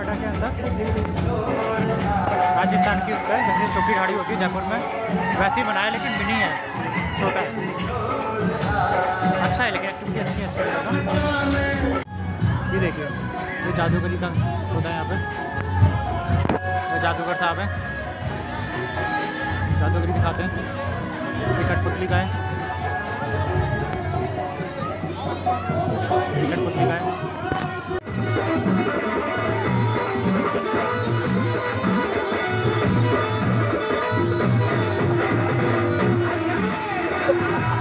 नोएडा के अंदर। राजस्थान की उसका जैसे चौकी ढाड़ी होती है जयपुर में, वैसे ही बनाया लेकिन मिनी है, छोटा है। अच्छा है, लेकिन एक्टिविटी अच्छी है ये देखिए, ये जादूगरी का होता है यहाँ पे। जादूगर साहब है। जादूगरी दिखाते हैं। ये कठपुतली का है। कठपुतली का है।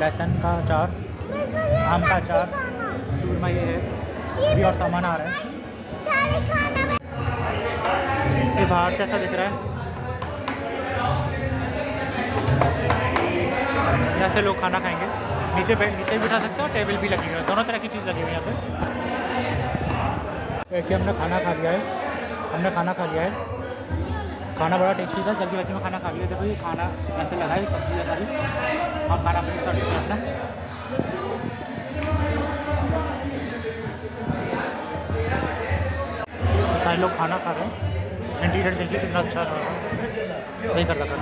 लहसुन का अचार, आम का अचार, चूरमा ये है भी और सामान आ रहा है। ये बाहर से ऐसा दिख रहा है। यहाँ से लोग खाना खाएँगे। नीचे बैठ नीचे भी बिठा सकते हो टेबल भी लगी हुई है। दोनों तरह की चीज़ लगी हुई है यहाँ पे। देखिए, हमने खाना खा लिया है। हमने खाना खा लिया है। खाना बड़ा टेस्टी था, जल्दी बच्चे में खाना खा लिया देखो ये खाना ऐसे लगा है सब्ज़ी है। सारी और खाना फिनिश कर चुके अपना। सारे लोग खाना खा रहे हैं। इंटीरियर देखिए कितना अच्छा रहा है सही कर रहा है